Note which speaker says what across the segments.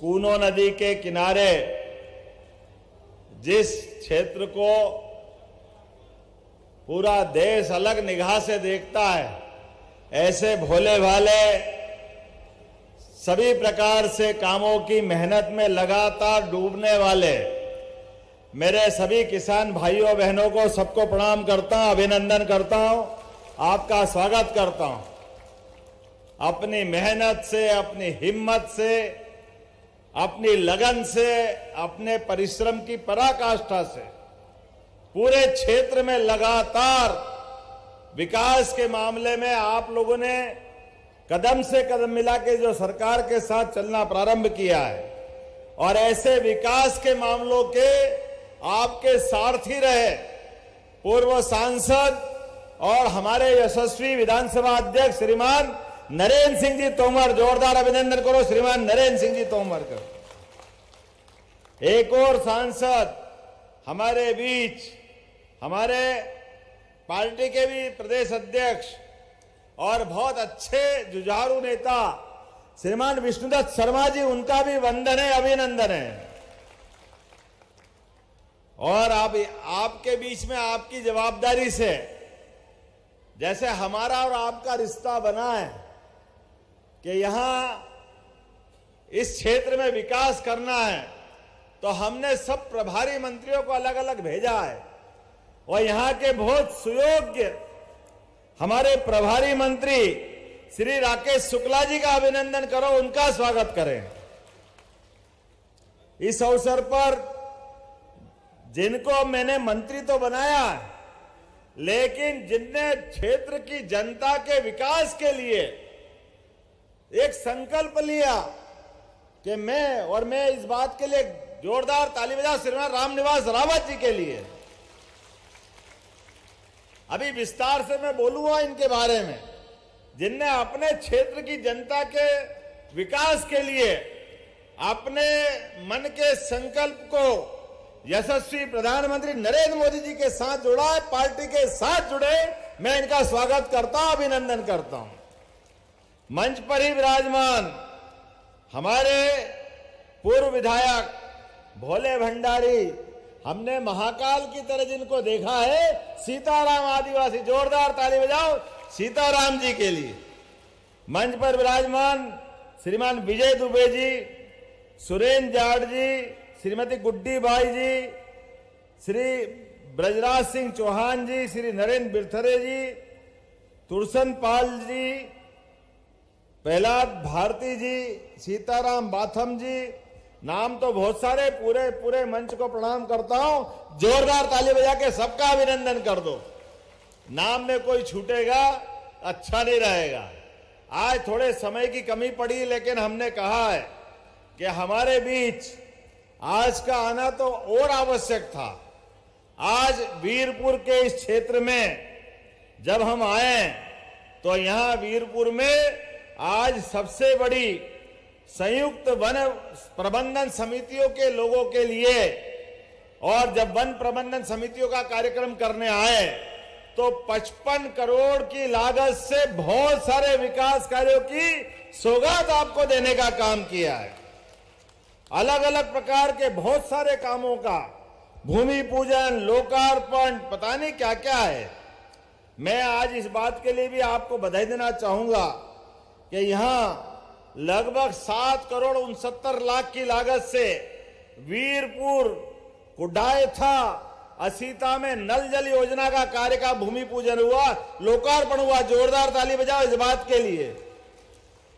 Speaker 1: कूनो नदी के किनारे, जिस क्षेत्र को पूरा देश अलग निगाह से देखता है, ऐसे भोले भाले सभी प्रकार से कामों की मेहनत में लगातार डूबने वाले मेरे सभी किसान भाइयों, बहनों को सबको प्रणाम करता हूँ, अभिनंदन करता हूँ, आपका स्वागत करता हूँ। अपनी मेहनत से, अपनी हिम्मत से अपनी लगन से, अपने परिश्रम की पराकाष्ठा से, पूरे क्षेत्र में लगातार विकास के मामले में आप लोगों ने कदम से कदम मिला के जो सरकार के साथ चलना प्रारंभ किया है। और ऐसे विकास के मामलों के आपके सारथी रहे। पूर्व सांसद और हमारे यशस्वी विधानसभा अध्यक्ष श्रीमान नरेंद्र सिंह जी तोमर जोरदार अभिनंदन करो श्रीमान नरेंद्र सिंह जी तोमर का एक और सांसद हमारे बीच हमारे पार्टी के भी प्रदेश अध्यक्ष और बहुत अच्छे जुझारू नेता श्रीमान विष्णुदत्त शर्मा जी उनका भी वंदन है अभिनंदन है और आप आपके बीच में आपकी जवाबदारी से जैसे हमारा और आपका रिश्ता बना है कि यहाँ इस क्षेत्र में विकास करना है तो हमने सब प्रभारी मंत्रियों को अलग अलग भेजा है। और यहाँ के बहुत सुयोग्य हमारे प्रभारी मंत्री श्री राकेश शुक्ला जी का अभिनंदन करो, उनका स्वागत करें। इस अवसर पर जिनको मैंने मंत्री तो बनाया लेकिन जिनने क्षेत्र की जनता के विकास के लिए एक संकल्प लिया कि मैं और मैं इस बात के लिए जोरदार ताली बजा श्रीमान रामनिवास रावत जी के लिए। अभी विस्तार से मैं बोलूँगा इनके बारे में। जिनने अपने क्षेत्र की जनता के विकास के लिए अपने मन के संकल्प को यशस्वी प्रधानमंत्री नरेंद्र मोदी जी के साथ जुड़ा है पार्टी के साथ जुड़े, मैं इनका स्वागत करता हूँ, अभिनंदन करता हूँ। मंच पर ही विराजमान हमारे पूर्व विधायक भोले भंडारी, हमने महाकाल की तरह जिनको देखा है, सीताराम आदिवासी जोरदार ताली बजाओ, सीताराम जी के लिए। मंच पर विराजमान श्रीमान विजय दुबे जी, सुरेंद्र जाट जी, श्रीमती गुड्डी बाई जी, श्री ब्रजराज सिंह चौहान जी, श्री नरेंद्र बिरथरे जी तुरसन पाल जी प्रहलाद भारती जी, सीताराम बाथम जी, नाम तो बहुत सारे पूरे पूरे मंच को प्रणाम करता हूँ। जोरदार ताली बजा के सबका अभिनंदन कर दो। नाम में कोई छूटेगा अच्छा नहीं रहेगा। आज थोड़े समय की कमी पड़ी, लेकिन हमने कहा है कि हमारे बीच आज का आना तो और आवश्यक था। आज वीरपुर के इस क्षेत्र में जब हम आए तो यहाँ वीरपुर में आज सबसे बड़ी संयुक्त वन प्रबंधन समितियों के लोगों के लिए, और जब वन प्रबंधन समितियों का कार्यक्रम करने आए तो 55 करोड़ की लागत से बहुत सारे विकास कार्यों की सौगात आपको देने का काम किया है। अलग अलग प्रकार के बहुत सारे कामों का, भूमि पूजन, लोकार्पण, पता नहीं क्या क्या है। मैं आज इस बात के लिए भी आपको बधाई देना चाहूँगा। कि यहाँ लगभग सात करोड़ उनसत्तर लाख की लागत से वीरपुर, कुडाय था, असीता में नल जल योजना का कार्य का भूमि पूजन हुआ, लोकार्पण हुआ, जोरदार ताली बजाओ इस बात के लिए।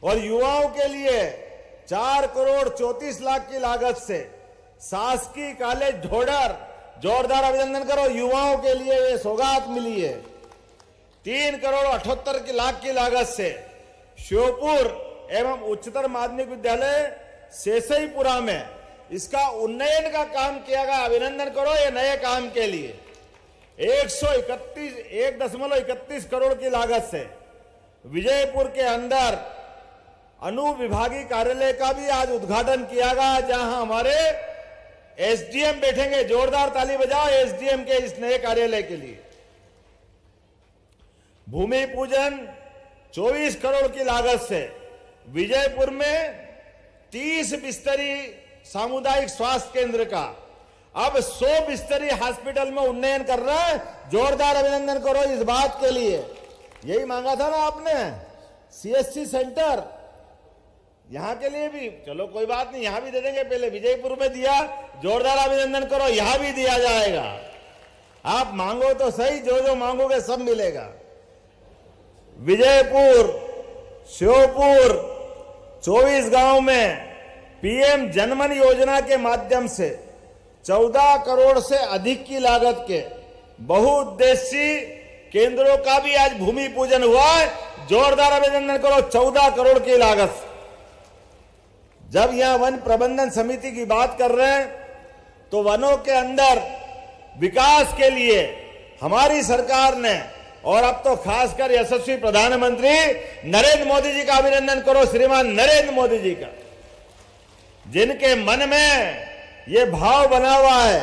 Speaker 1: और युवाओं के लिए चार करोड़ चौतीस लाख की लागत से शासकीय कॉलेज ढोडर, जोरदार अभिनंदन करो, युवाओं के लिए ये सौगात मिली है। तीन करोड़ अठहत्तर लाख की लागत से श्योपुर एवं उच्चतर माध्यमिक विद्यालय शेषईपुरा में। इसका उन्नयन का काम किया गया। अभिनंदन करो ये नए काम के लिए। एक सौ इकतीस, एक दशमलव इकतीस करोड़ की लागत से विजयपुर के अंदर अनुविभागीय कार्यालय का भी आज उद्घाटन किया गया, जहाँ हमारे एसडीएम बैठेंगे। जोरदार ताली बजाओ एसडीएम के इस नए कार्यालय के लिए। भूमि पूजन 24 करोड़ की लागत से विजयपुर में तीस बिस्तरी सामुदायिक स्वास्थ्य केंद्र का। अब 100 बिस्तरी हॉस्पिटल में उन्नयन कर रहा है। जोरदार अभिनंदन करो इस बात के लिए। यही मांगा था ना आपने? CSC centre. यहाँ के लिए भी। चलो कोई बात नहीं, यहाँ भी दे देंगे। पहले विजयपुर में दिया, जोरदार अभिनंदन करो, यहाँ भी दिया जाएगा। आप मांगो तो सही, जो जो मांगोगे सब मिलेगा। विजयपुर, श्योपुर 24 गाँव में पीएम जनमन योजना के माध्यम से 14 करोड़ से अधिक की लागत के बहुउद्देशीय केंद्रों का भी आज भूमि पूजन हुआ है। जोरदार अभिनंदन करो 14 करोड़ की लागत। जब यहाँ वन प्रबंधन समिति की बात कर रहे हैं तो वनों के अंदर विकास के लिए हमारी सरकार ने और अब तो खासकर यशस्वी प्रधानमंत्री नरेंद्र मोदी जी का अभिनंदन करो, श्रीमान नरेंद्र मोदी जी का। जिनके मन में ये भाव बना हुआ है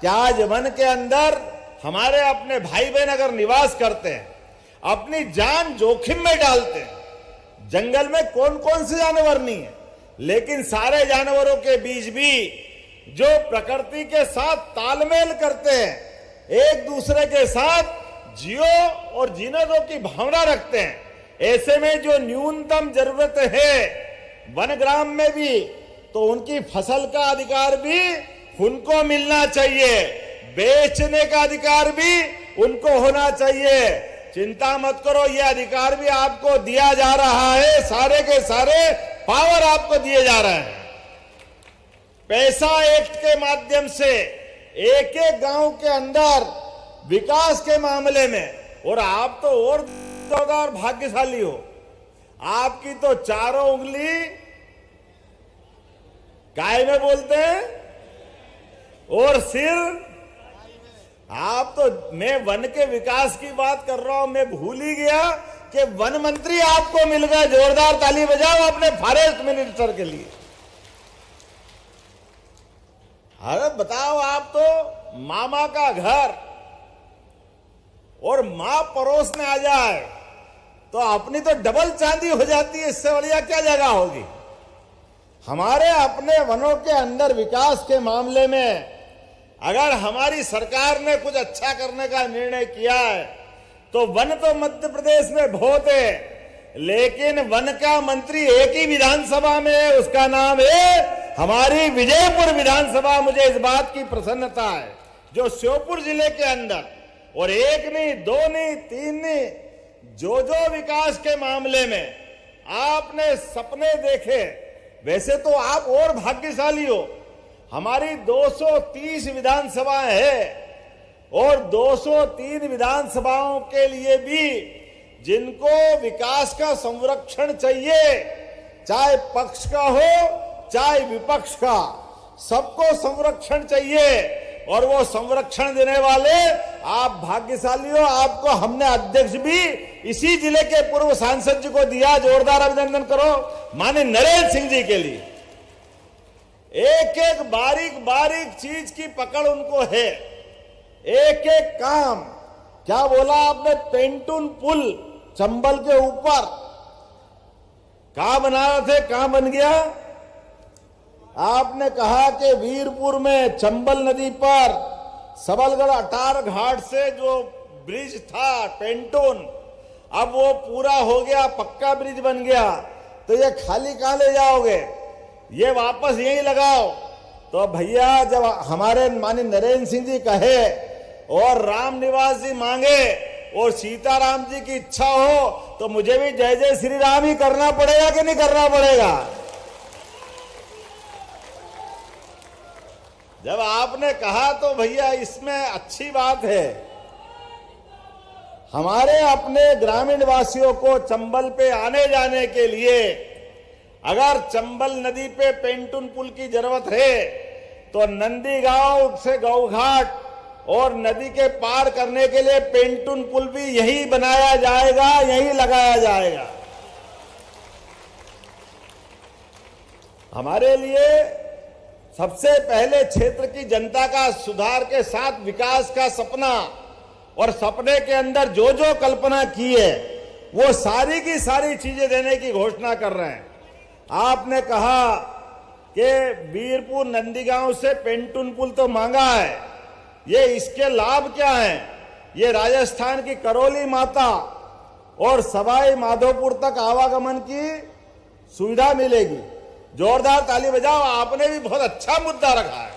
Speaker 1: कि आज मन के अंदर हमारे अपने भाई बहन अगर निवास करते हैं, अपनी जान जोखिम में डालते हैं, जंगल में कौन कौन से जानवर नहीं है, लेकिन सारे जानवरों के बीच भी जो प्रकृति के साथ तालमेल करते हैं, एक दूसरे के साथ जियो और जीने दो की भावना रखते हैं। ऐसे में जो न्यूनतम ज़रूरत है वनग्राम में भी तो उनकी फ़सल का अधिकार भी उनको मिलना चाहिए। बेचने का अधिकार भी उनको होना चाहिए। चिंता मत करो, ये अधिकार भी आपको दिया जा रहा है। सारे के सारे पावर आपको दिए जा रहे हैं। पैसा एक्ट के माध्यम से एक एक गाँव के अंदर विकास के मामले में, और आप तो और और भाग्यशाली हो। आपकी तो चारों उंगली काय में बोलते हैं, और सिर। आप तो मैं वन के विकास की बात कर रहा हूँ, मैं भूल ही गया कि वन मंत्री आपको मिल गए, जोरदार ताली बजाओ अपने फॉरेस्ट मिनिस्टर के लिए। अरे बताओ आप तो मामा का घर। और माँ में आ जाए तो अपनी तो डबल चांदी हो जाती है, इससे बढ़िया क्या जगह होगी? हमारे अपने वनों के अंदर विकास के मामले में, अगर हमारी सरकार ने कुछ अच्छा करने का निर्णय किया है तो वन तो मध्य प्रदेश में बहुत है, लेकिन वन का मंत्री एक ही विधानसभा में है, उसका नाम है हमारी विजयपुर विधानसभा। मुझे इस बात की प्रसन्नता है, जो श्योपुर ज़िले के अंदर और एक नहीं, दो नहीं, तीन नहीं, जो जो विकास के मामले में आपने सपने देखे, वैसे तो आप और भाग्यशाली हो। हमारी 230 विधानसभाएँ है और 203 विधानसभाओं के लिए भी जिनको विकास का संरक्षण चाहिए, चाहे पक्ष का हो, चाहे विपक्ष का, सबको संरक्षण चाहिए। और वो संरक्षण देने वाले, आप भाग्यशाली हो आपको हमने अध्यक्ष भी इसी ज़िले के पूर्व सांसद जी को दिया, जोरदार अभिनंदन करो माने नरेंद्र सिंह जी के लिए। एक एक बारीक बारीक चीज़ की पकड़ उनको है। एक एक काम। क्या बोला आपने? पेंटून पुल चंबल के ऊपर। कहा बना रहे थे? कहा बन गया? आपने कहा कि वीरपुर में चंबल नदी पर सबलगढ़ अटार घाट से जो ब्रिज था, पेंटून, अब वो पूरा हो गया, पक्का ब्रिज बन गया। तो ये खाली कहाँ ले जाओगे? ये वापस यही लगाओ। तो भैया, जब हमारे मानी नरेंद्र सिंह जी कहे और राम निवास जी मांगे और सीताराम जी की इच्छा हो तो मुझे भी जय जय श्री राम ही करना पड़ेगा कि नहीं करना पड़ेगा? जब आपने कहा तो भैया इसमें अच्छी बात है। हमारे अपने ग्रामीण वासियों को चंबल पे आने जाने के लिए अगर चंबल नदी पे पेंटून पुल की ज़रूरत है तो नंदी गाँव से गौघाट और नदी के पार करने के लिए पेंटून पुल भी यही बनाया जाएगा, यही लगाया जाएगा। हमारे लिए सबसे पहले क्षेत्र की जनता का सुधार के साथ विकास का सपना और सपने के अंदर जो जो कल्पना की है, वो सारी की सारी चीज़ें देने की घोषणा कर रहे हैं। आपने कहा कि वीरपुर नंदीगांव से पेंटून पुल तो मांगा है, ये इसके लाभ क्या हैं? ये राजस्थान की करौली माता और सवाई माधोपुर तक आवागमन की सुविधा मिलेगी। जोरदार ताली बजाओ, आपने भी बहुत अच्छा मुद्दा रखा है।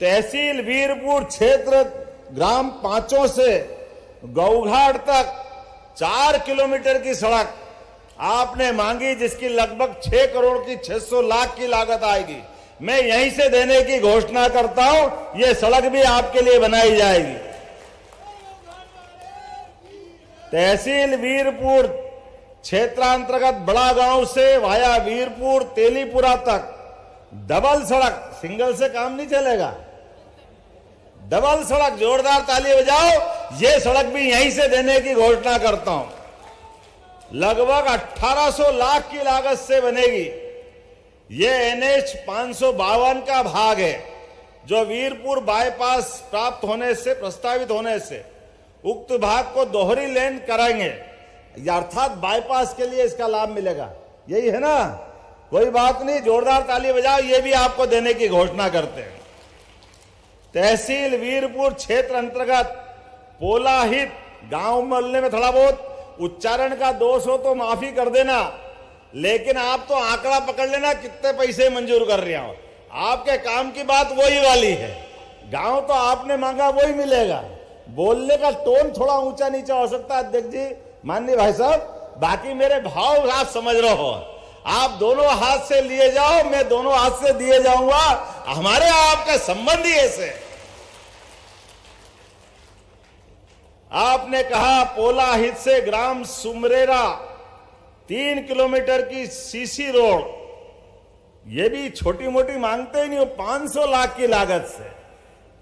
Speaker 1: तहसील वीरपुर क्षेत्र ग्राम पाँचों से गौघाट तक चार किलोमीटर की सड़क। आपने मांगी जिसकी लगभग छह करोड़ की 600 लाख की लागत आएगी। मैं यहीं से देने की घोषणा करता हूँ यह सड़क भी आपके लिए बनाई जाएगी। तहसील वीरपुर क्षेत्रांतर्गत बड़ा गाँव से वाया वीरपुर, तेलीपुरा तक। डबल सड़क, सिंगल से काम नहीं चलेगा। डबल सड़क, जोरदार ताली बजाओ, ये सड़क भी यहीं से देने की घोषणा करता हूँ। लगभग 1800 लाख की लागत से बनेगी। ये एनएच पाँच का भाग है, जो वीरपुर बाईपास प्राप्त होने से, प्रस्तावित होने से, उक्त भाग को दोहरी लेन कराएँगे अर्थात बाईपास के लिए इसका लाभ मिलेगा। यही है ना? कोई बात नहीं, जोरदार ताली बजाओ, ये भी आपको देने की घोषणा करते हैं। तहसील वीरपुर क्षेत्र अंतर्गत पोलाहित गाँव मोहल्ले में थोड़ा बहुत उच्चारण का दोष हो तो माफ़ी कर देना। लेकिन आप तो आंकड़ा पकड़ लेना कितने पैसे मंजूर कर रहे हो। आपके काम की बात वही वाली है। गाँव तो आपने मांगा, वही मिलेगा। बोलने का टोन थोड़ा ऊँचा नीचा हो सकता है, अध्यक्ष जी। माननीय भाई साहब, बाकी मेरे भाव आप समझ रहे हो। आप दोनों हाथ से लिए जाओ, मैं दोनों हाथ से दिए जाऊँगा। हमारे आपका संबंध ही ऐसे आपने कहा पोला हित से ग्राम सुमरेरा, तीन किलोमीटर की सीसी रोड। ये भी छोटी मोटी मांगते ही नहीं हो, पाँच सौ लाख की लागत से।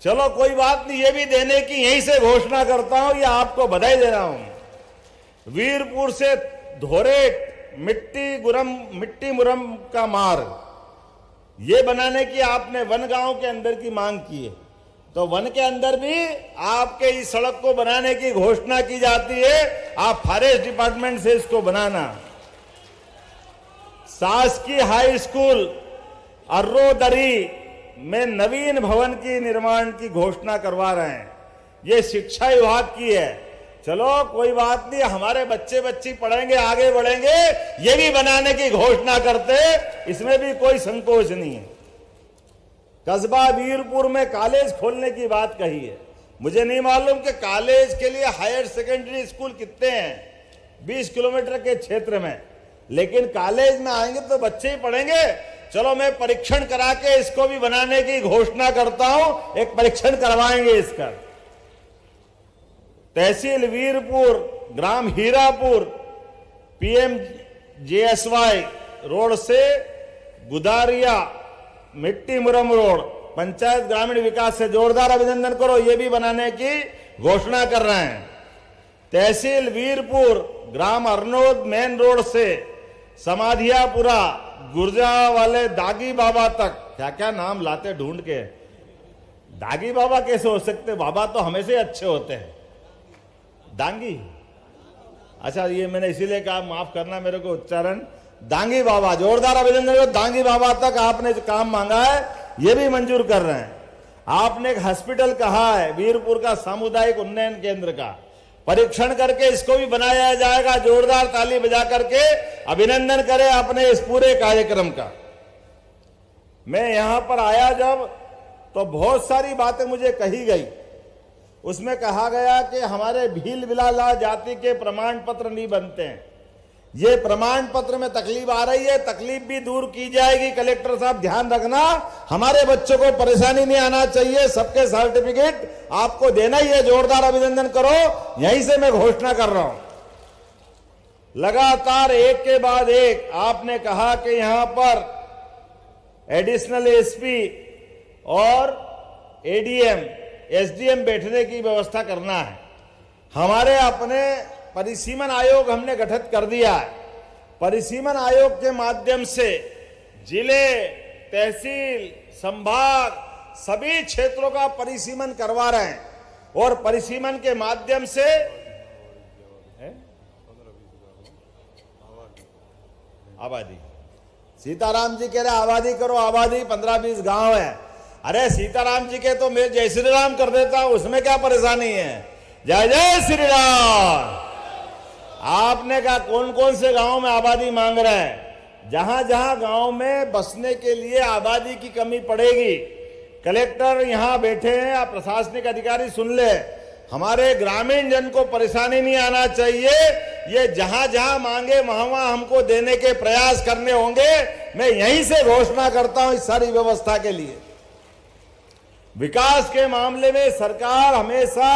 Speaker 1: चलो कोई बात नहीं, ये भी देने की यहीं से घोषणा करता हूँ, या आपको बधाई दे रहा हूँ। वीरपुर से धोरेट, मिट्टी गुरम, मिट्टी मुरम का मार्ग ये बनाने की आपने वन गाँव के अंदर की मांग की है। तो वन के अंदर भी आपके इस सड़क को बनाने की घोषणा की जाती है। आप फॉरेस्ट डिपार्टमेंट से इसको बनाना। शासकीय हाई स्कूल, अर्रोदरी में नवीन भवन की निर्माण की घोषणा करवा रहे हैं। ये शिक्षा विभाग की है। चलो, कोई बात नहीं, हमारे बच्चे बच्ची पढ़ेंगे, आगे बढ़ेंगे, ये भी बनाने की घोषणा करते, इसमें भी कोई संकोच नहीं है। कस्बा वीरपुर में कॉलेज खोलने की बात कही है। मुझे नहीं मालूम कि कॉलेज के लिए हायर सेकेंडरी स्कूल कितने हैं 20 किलोमीटर के क्षेत्र में। लेकिन कॉलेज में आएँगे तो बच्चे ही पढ़ेंगे। चलो, मैं परीक्षण करा के इसको भी बनाने की घोषणा करता हूँ, एक परीक्षण करवाएँगे इसका। तहसील वीरपुर, ग्राम हीरापुर, पीएम जेएसवाई रोड से गुदारिया, मिट्टी मुरम रोड, पंचायत ग्रामीण विकास से जोरदार अभिनंदन करो, ये भी बनाने की घोषणा कर रहे हैं। तहसील वीरपुर, ग्राम अरनोद मेन रोड से समाधियापुरा गुर्जा वाले दागी बाबा तक। क्या क्या नाम लाते ढूंढ के? दागी बाबा कैसे हो सकते? बाबा तो हमेशा अच्छे होते हैं। दांगी। अच्छा ये मैंने इसीलिए कहा, माफ़ करना मेरे को उच्चारण। दांगी बाबा, जोरदार अभिनंदन दांगी बाबा तक आपने जो काम मांगा है, ये भी मंजूर कर रहे हैं। आपने एक हॉस्पिटल कहा है, वीरपुर का सामुदायिक उन्नयन केंद्र का। परीक्षण करके इसको भी बनाया जाएगा, जोरदार ताली बजा करके। अभिनंदन करें अपने इस पूरे कार्यक्रम का। मैं यहाँ पर आया जब तो बहुत सारी बातें मुझे कही गई। उसमें कहा गया कि हमारे भील बिलाला जाति के प्रमाण पत्र नहीं बनते हैं। ये प्रमाण पत्र में तकलीफ़ आ रही है, तकलीफ़ भी दूर की जाएगी। कलेक्टर साहब, ध्यान रखना, हमारे बच्चों को परेशानी नहीं आना चाहिए, सबके सर्टिफिकेट आपको देना ही है, जोरदार अभिनंदन करो, यहीं से मैं घोषणा कर रहा हूँ। लगातार एक के बाद एक, आपने कहा कि यहाँ पर एडिशनल एसपी और एडीएम एसडीएम बैठने की व्यवस्था करना है। हमारे अपने परिसीमन आयोग हमने गठित कर दिया है। परिसीमन आयोग के माध्यम से ज़िले, तहसील, संभाग, सभी क्षेत्रों का परिसीमन करवा रहे हैं और परिसीमन के माध्यम से आबादी। सीताराम जी कह रहे आबादी करो, आबादी पंद्रह बीस गाँव है। अरे सीताराम जी के तो मैं जय श्री राम कर देता हूँ, उसमें क्या परेशानी है? जय जय श्री राम आपने कहा कौन कौन से गाँव में आबादी मांग रहे हैं? जहाँ जहाँ गाँव में बसने के लिए आबादी की कमी पड़ेगी। कलेक्टर यहाँ बैठे हैं या प्रशासनिक अधिकारी सुन ले। हमारे ग्रामीण जन को परेशानी नहीं आना चाहिए। ये जहाँ जहाँ मांगे वहाँ वहाँ हमको देने के प्रयास करने होंगे। मैं यहीं से घोषणा करता हूँ इस सारी व्यवस्था के लिए। विकास के मामले में सरकार हमेशा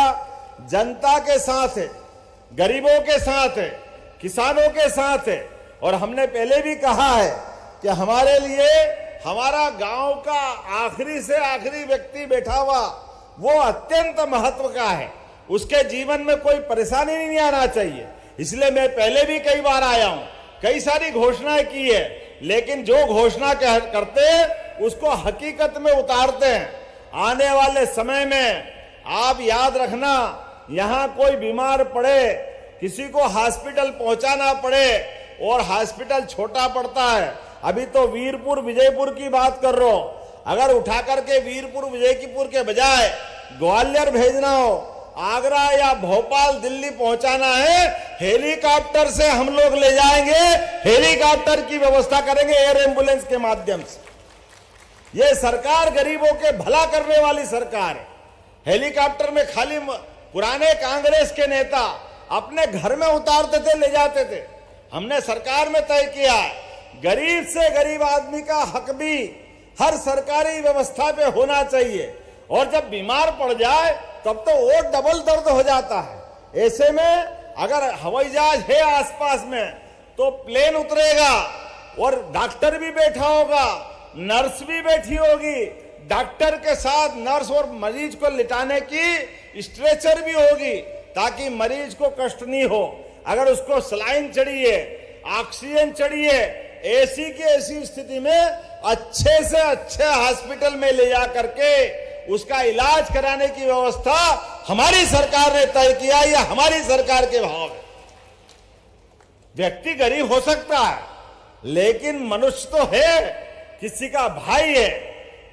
Speaker 1: जनता के साथ है, गरीबों के साथ है, किसानों के साथ है। और हमने पहले भी कहा है कि हमारे लिए हमारा गाँव का आखिरी से आखिरी व्यक्ति बैठा हुआ, वो अत्यंत महत्व का है। उसके जीवन में कोई परेशानी नहीं आना चाहिए। इसलिए मैं पहले भी कई बार आया हूँ, कई सारी घोषणाएँ की है, लेकिन जो घोषणा करते उसको हकीकत में उतारते हैं। आने वाले समय में आप याद रखना, यहाँ कोई बीमार पड़े, किसी को हॉस्पिटल पहुंचाना पड़े और हॉस्पिटल छोटा पड़ता है। अभी तो वीरपुर, विजयपुर की बात कर रहा हूँ। अगर उठा करके वीरपुर, विजयपुर के बजाय ग्वालियर भेजना हो, आगरा या भोपाल, दिल्ली पहुंचाना है, हेलीकॉप्टर से हम लोग ले जाएँगे, हेलीकॉप्टर की व्यवस्था करेंगे, एयर एंबुलेंस के माध्यम से। ये सरकार गरीबों के भला करने वाली सरकार है। हेलीकॉप्टर में खाली पुराने कांग्रेस के नेता अपने घर में उतारते थे, ले जाते थे। हमने सरकार में तय किया है, गरीब से गरीब आदमी का हक भी हर सरकारी व्यवस्था पे होना चाहिए। और जब बीमार पड़ जाए, तब तो वो डबल दर्द हो जाता है। ऐसे में अगर हवाई जहाज़ है आसपास में तो प्लेन उतरेगा और डॉक्टर भी बैठा होगा। नर्स भी बैठी होगी, डॉक्टर के साथ नर्स और मरीज़ को लिटाने की स्ट्रेचर भी होगी, ताकि मरीज़ को कष्ट नहीं हो। अगर उसको सलाइन चढ़िए, ऑक्सीजन चढ़िए ऐसी की ऐसी स्थिति में अच्छे से अच्छे हॉस्पिटल में ले जा करके उसका इलाज कराने की व्यवस्था हमारी सरकार ने तय किया, या हमारी सरकार के भाव है। व्यक्ति गरीब हो सकता है, लेकिन मनुष्य तो है। किसी का भाई है,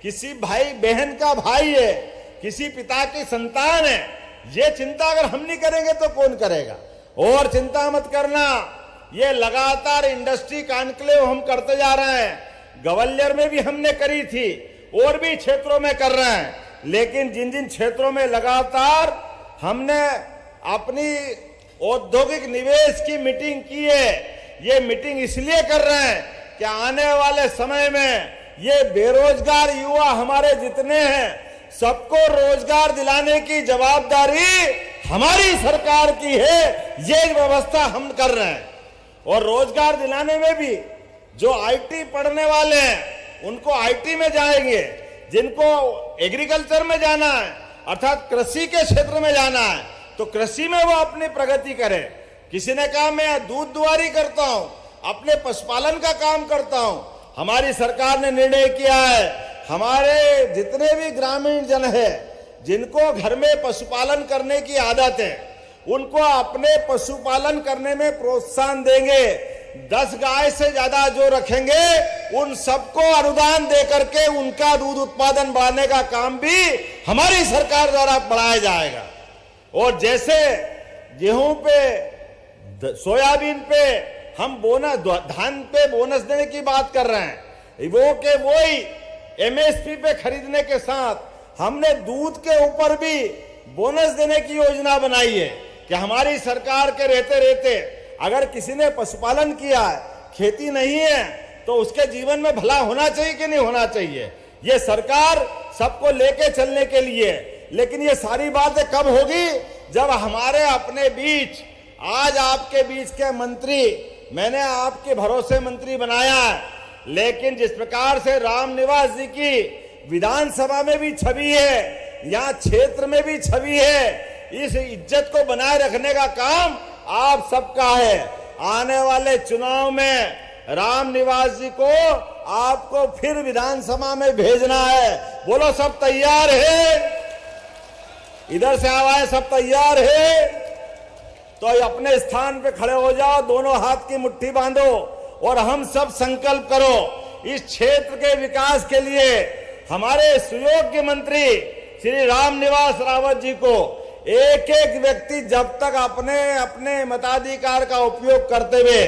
Speaker 1: किसी भाई बहन का भाई है, किसी पिता की संतान है, ये चिंता अगर हम नहीं करेंगे तो कौन करेगा? और चिंता मत करना, ये लगातार इंडस्ट्री कॉन्क्लेव हम करते जा रहे हैं। ग्वालियर में भी हमने करी थी, और भी क्षेत्रों में कर रहे हैं, लेकिन जिन जिन क्षेत्रों में लगातार हमने अपनी औद्योगिक निवेश की मीटिंग की है, ये मीटिंग इसलिए कर रहे हैं कि आने वाले समय में ये बेरोजगार युवा हमारे जितने हैं, सबको रोज़गार दिलाने की जवाबदारी हमारी सरकार की है, ये व्यवस्था हम कर रहे हैं। और रोज़गार दिलाने में भी जो आईटी पढ़ने वाले हैं, उनको आईटी में जाएँगे, जिनको एग्रीकल्चर में जाना है, अर्थात कृषि के क्षेत्र में जाना है तो कृषि में वो अपनी प्रगति करे। किसी ने कहा, मैं दूध दुआरी करता हूँ। अपने पशुपालन का काम करता हूँ। हमारी सरकार ने निर्णय किया है, हमारे जितने भी ग्रामीण जन है, जिनको घर में पशुपालन करने की आदत है, उनको अपने पशुपालन करने में प्रोत्साहन देंगे। दस गाय से ज़्यादा जो रखेंगे, उन सबको अनुदान दे करके उनका दूध उत्पादन बढ़ाने का काम भी हमारी सरकार द्वारा बढ़ाया जाएगा। और जैसे गेहूँ पे सोयाबीन पे हम बोनस धान पे बोनस देने की बात कर रहे हैं। वो के वो ही एमएसपी पे खरीदने के साथ हमने दूध के ऊपर भी बोनस देने की योजना बनाई है कि हमारी सरकार के रहते रहते अगर किसी ने पशुपालन किया है खेती नहीं है तो उसके जीवन में भला होना चाहिए कि नहीं होना चाहिए? ये सरकार सबको लेके चलने के लिए। लेकिन ये सारी बातें कब होगी? जब हमारे अपने बीच, आज आपके बीच के मंत्री मैंने आपके भरोसे मंत्री बनाया है, लेकिन जिस प्रकार से राम निवास जी की विधानसभा में भी छवि है यहाँ क्षेत्र में भी छवि है, इस इज़्ज़त को बनाए रखने का काम आप सबका है। आने वाले चुनाव में राम निवास जी को आपको फिर विधानसभा में भेजना है। बोलो, सब तैयार है? इधर से आवाज़, सब तैयार है? तो अपने स्थान पे खड़े हो जाओ, दोनों हाथ की मुट्ठी बांधो और हम सब संकल्प करो, इस क्षेत्र के विकास के लिए हमारे सुयोग्य मंत्री श्री राम निवास रावत जी को एक एक व्यक्ति जब तक अपने अपने मताधिकार का उपयोग करते हुए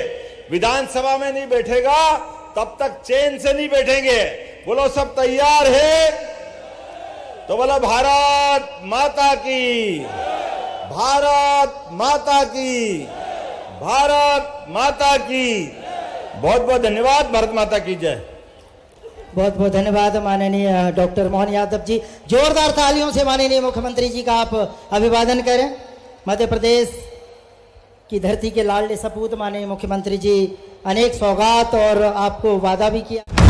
Speaker 1: विधानसभा में नहीं बैठेगा, तब तक चैन से नहीं बैठेंगे। बोलो, सब तैयार है? तो बोलो, भारत माता की भारत माता की। भारत माता की। बहुत बहुत धन्यवाद, भारत माता की जय।
Speaker 2: बहुत बहुत धन्यवाद माननीय डॉक्टर मोहन यादव जी। जोरदार तालियों से माननीय मुख्यमंत्री जी का आप अभिवादन करें। मध्य प्रदेश की धरती के लाडले सपूत, माननीय मुख्यमंत्री जी, अनेक सौगात और आपको वादा भी किया।